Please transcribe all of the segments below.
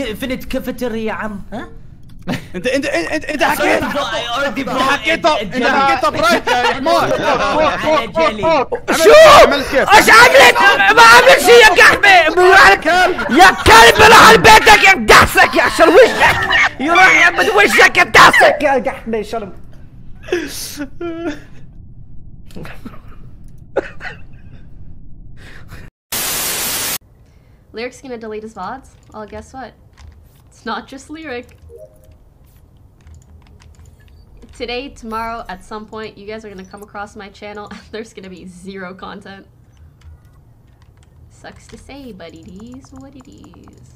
في الكافيتيريا يا عم ها؟ انت انت انت انت حكيت. انت حكيت إنت حكيت برايك. يا حمار شوف! إيش عملت؟ ما عملت شيء يا عليك يا كلب روح على بيتك يا دعسك يا شل وشك يروح يعبد وشك يا دعسك يا قحبة شل Lyric's gonna delete his VODs? Well, guess what? It's not just Lyric. Today, tomorrow, at some point, you guys are gonna come across my channel and there's gonna be zero content. Sucks to say, but it is what it is.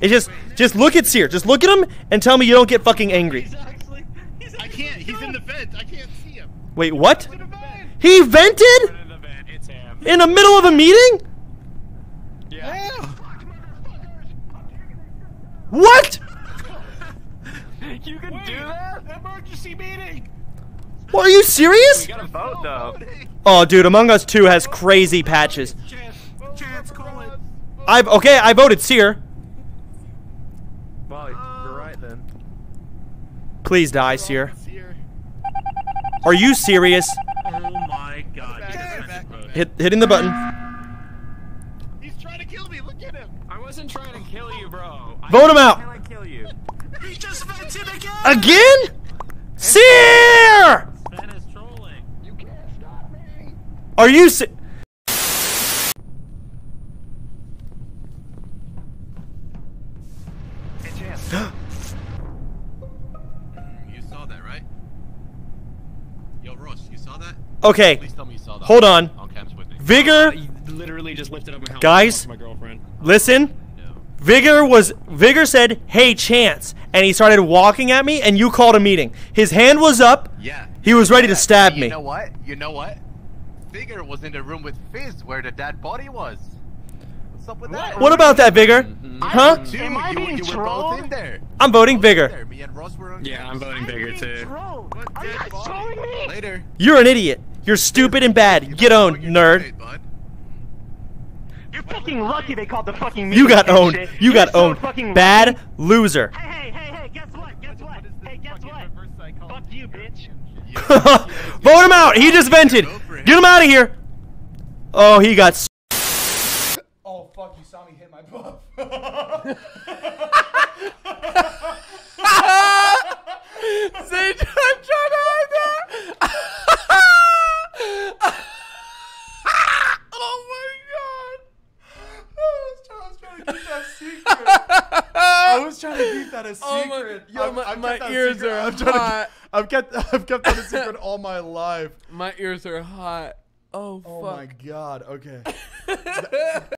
It's just, just look at Seer. Just look at him and tell me you don't get fucking angry. I can't. He's in the vent. I can't see him. Wait, what? He vented in the middle of a meeting? Yeah. What? You can do that? Emergency meeting! What, are you serious? gotta vote though. Oh, dude, Among Us 2 has crazy patches. Chance, chance, call it. I've okay. I voted Seer. Well, you're um, right then. Please die, Seer. Are you serious? My god. Hit hitting the button. He's trying to kill me. Look at him. I wasn't trying to kill you, bro. I Vote him out. Can I kill you? He just vented again! Again? Seer! Ben is trolling. You can't stop me. Are you se- mm, You saw that, right? Yo, Ross, you saw that? Okay. Please tell me you saw that. Hold on. On cam's with me. Vigor, literally just lifted up my helmet Guys? my girlfriend. listen. Vigor was Vigor said, "Hey, Chance," and he started walking at me, and you called a meeting. His hand was up. Yeah. He was ready to stab You me. know what? You know what? Vigor was in the room with Fizz where the dead body was. What's up with that? What about that, Vigor? Mm-hmm. Huh? Dude, Am I you, being you were both trolled? in there. I'm voting Vigor. There, me and Ross were on Yeah, I'm voting bigger too. What dead body? Later. You're an idiot. You're stupid and bad. Get owned, nerd. You're fucking lucky they called the fucking You got owned. shit. You You're got so owned. Bad lucky. loser. Hey, hey, hey, hey, guess what? Guess what? Hey, guess what? Fuck you, bitch. Vote him out. He just vented. Get him out of here. Oh, he got. s- Oh fuck! You saw me hit my buff. Say, I'm trying to hide that. oh my god! I was trying, I was trying to keep that secret. I was trying to keep that a secret. Oh my- yo, I've- my- I've my kept that a ears secret. are I'm trying to- hot. I've kept I've kept that a secret all my life. My ears are hot. Oh, Oh fuck. my god. Okay.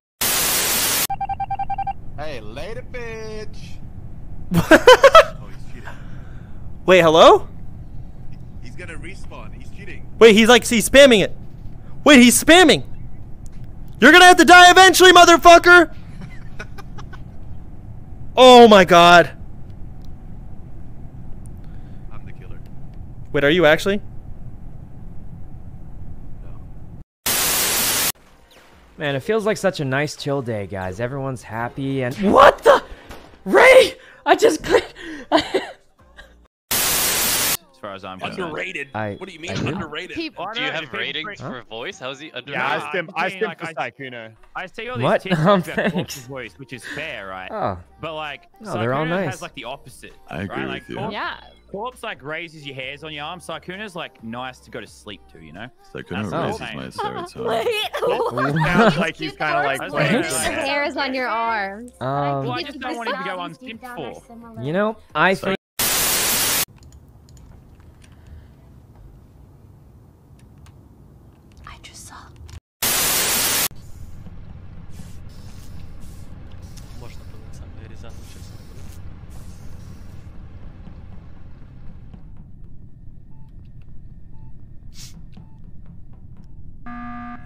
Hey, later, bitch. Wait, hello? He's gonna respawn. He's cheating. Wait, he's like he's spamming it. Wait, he's spamming. You're gonna have to die eventually, motherfucker. oh my god. I'm the killer. Wait, are you actually? Man, it feels like such a nice chill day, guys. Everyone's happy and What the Rae! I just clicked As far as I'm concerned. Underrated. I What do you mean I underrated? People, Do you have ratings for voice? How's he underrated? Yeah, I Nah, stim, I'm I saying, stim like, for I- Sykkuno. I see all these What? TikToks Oh, about thanks. Fox's voice, which is fair, right? Oh. But like, No, they're all nice. has like the opposite. I agree right? with like, you. Corpse, yeah. Corpse like raises your hairs on your arm. Sykkuno's like nice to go to sleep to, you know? So I couldn't That's raise what my saying. serotonin. Sounds like he's kind of like That's playing. what The I'm saying. hairs on your arms. Um Well, I just don't want him to go unskipped for. You know, I Sorry. think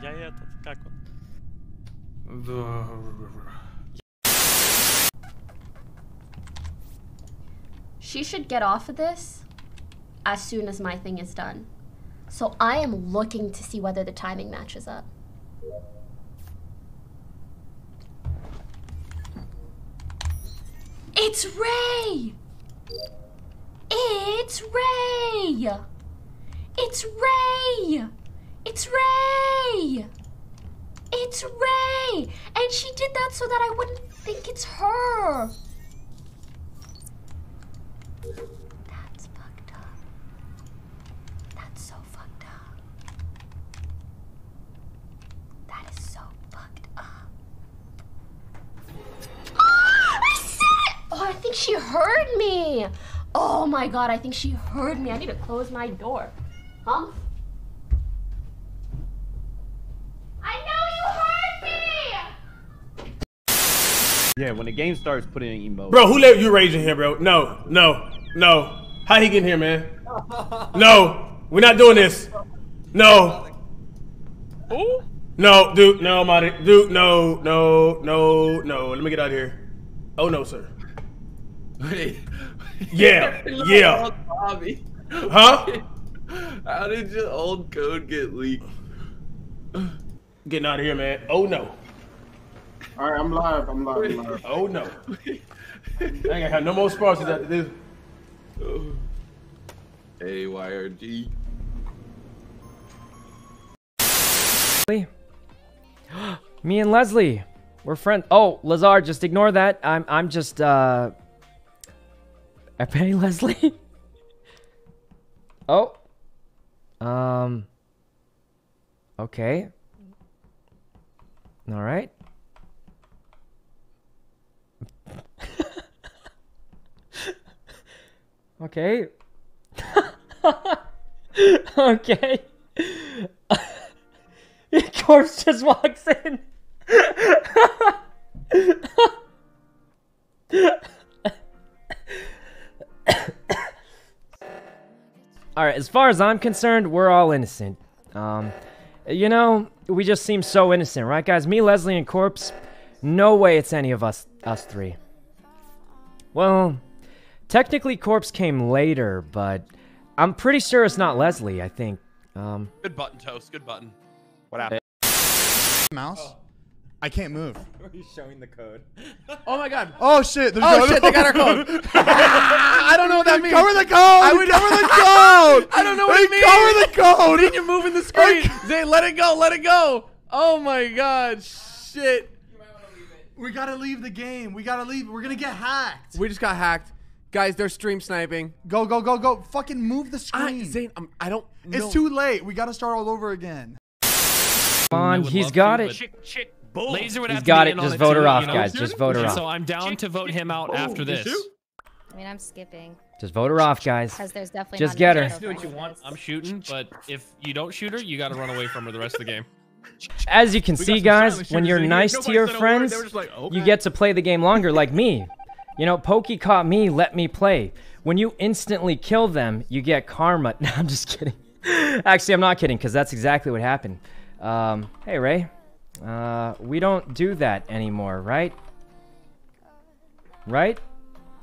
Я этот, как он? Да. She should get off of this as soon as my thing is done. So I am looking to see whether the timing matches up. It's Rae! It's Rae! It's Rae! It's Rae! It's Rae! And she did that so that I wouldn't think it's her. That's fucked up. That's so fucked up. That is so fucked up. Oh, I said it! Oh, I think she heard me. Oh my god, I think she heard me. I need to close my door. Huh? I know you heard me! Yeah, when the game starts, put in emote. Bro, who let you rage in here, bro? No, no, no. How he get here, man? No, we're not doing this. No. No, dude, no, Marty. Dude, no, no, no, no. Let me get out of here. Oh, no, sir. Wait. Yeah, yeah. Bobby. Huh? How did your old code get leaked? Getting out of here, man. Oh, no. All right, I'm live. I'm live. I'm live. Oh, no. I ain't gonna have no more sponsors after this. AYRG. Me and Leslie, we're friends. Oh, Lazar, just ignore that. I'm I'm just uh. I pay Leslie. oh. Um. Okay. All right. Okay. okay. Corpse just walks in. all right, as far as I'm concerned, we're all innocent. Um, you know, we just seem so innocent, right, guys? Me, Leslie, and Corpse. No way it's any of us, us three. Well, technically, Corpse came later, but I'm pretty sure it's not Leslie. I think. Um, Good button, Toast. Good button. What happened? Mouse. I can't move. Are you showing the code? Oh my god. Oh shit. There's Oh, no- shit, they got our code. I don't know what that means. Cover the code. I would would- cover the code. I don't know what They it means. Cover the code. Then you're moving the screen. Zay, let it go. Let it go. Oh my god. Shit. We gotta leave the game. We gotta leave. We're gonna get hacked. We just got hacked. Guys, they're stream sniping. Go, go, go, go. Fucking move the screen. Zane, I'm, I don't know. It's too late. We gotta start all over again. come on, he's got it. Laser would He's have got to it. be in Just vote her off, you know? guys. Just vote her off. So I'm down to vote him out after this. I mean, I'm skipping. Just vote her off, guys. Because there's definitely Just get enough her. Do what you want. I'm shooting, but if you don't shoot her, you got to run away from her the rest of the game. As you can We see, guys, when you're nice to your said a word. friends, They were you get to play the game longer, like me. You know, Poki caught me, let me play. When you instantly kill them, you get karma. No, I'm just kidding. Actually, I'm not kidding, because that's exactly what happened. Um, hey, Rae. Uh, we don't do that anymore, right? Right?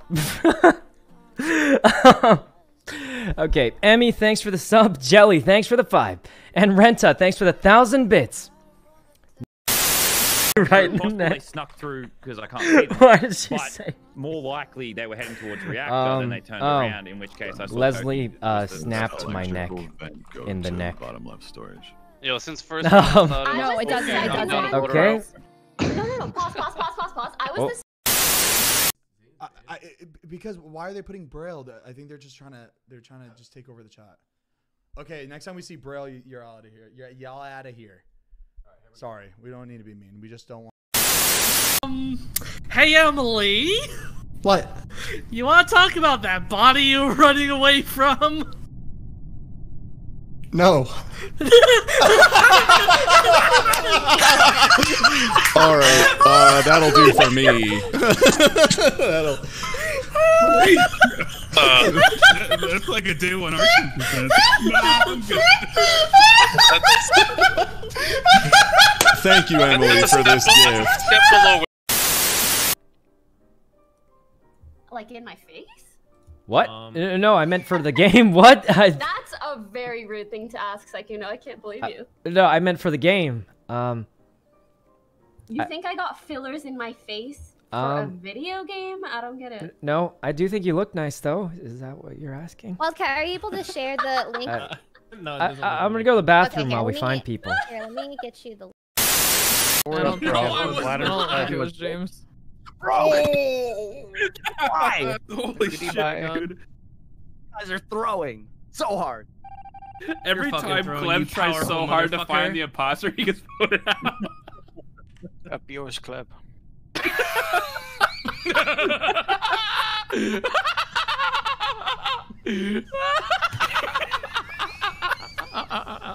okay, Emmy, thanks for the sub. Jelly, thanks for the five. And Renta, thanks for the thousand bits. right in the neck. they snuck through because I can't see them. What did she but say? More likely they were heading towards reactor, Um, then they turned oh. around. In which case, I saw Leslie uh, snapped my neck in the neck. Bottom left storage. Yo, since first Um, I it No, it doesn't, it I'm down to doesn't. vote Okay. No, no, no. Pause, pause, pause, pause, pause. I was Oh. the I, I, because why are they putting Braille? I think they're just trying to. They're trying to just take over the chat. Okay, next time we see Braille, you- you're out of here. You're y'all out of here. Sorry, we don't need to be mean. We just don't want. Um, Hey Emily, What? you want to talk about that body you were running away from? No. All right, uh, that'll do for me. that'll. That's like a day one Archie says. Nah, I'm good. Thank you, Emily, for this gift. Step below. like in my face. What? Uh, no, I meant for the game. What? I, That's a very rude thing to ask, like you know, I can't believe you. no, I meant for the game. Um, You I- think I got fillers in my face for a Um, video game? I don't get it. no, I do think you look nice though. Is that what you're asking? Wildcat, are you able to share the link? Uh, no, I, I, am gonna go to the bathroom Okay, while we me- find people. Here, let me get you the. I don't think No, it I was, was- I don't no, think I it was was- James. Why? Holy shit, dude. You guys are throwing so hard. Every time Clem tries so hard to find the imposter, he gets voted out. Up yours, Cleb uh, uh, uh.